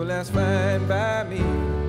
Well, that's fine by me.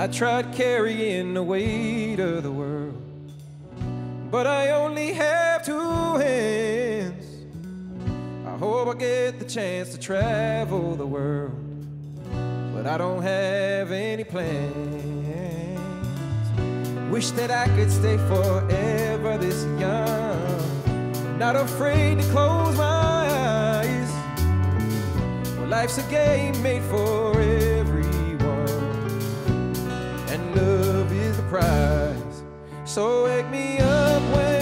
I tried carrying the weight of the world, but I only have two hands. I hope I get the chance to travel the world but I don't have any plans. Wish that I could stay forever this young, not afraid to close my eyes. Well, life's a game made for everyone, and love is the prize. So wake me up when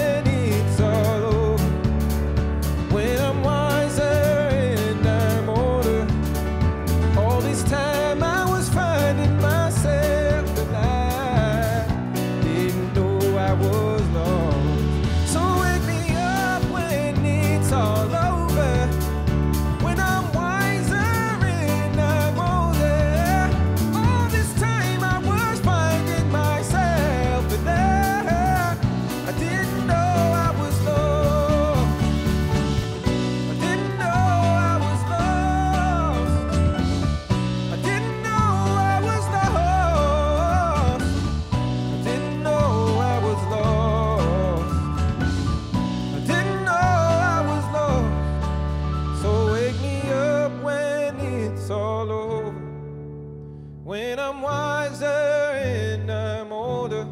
I'm wiser and I'm older.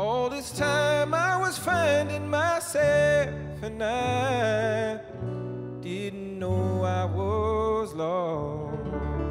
All this time I was finding myself and I didn't know I was lost.